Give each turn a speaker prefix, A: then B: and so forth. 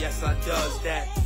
A: yes I does that.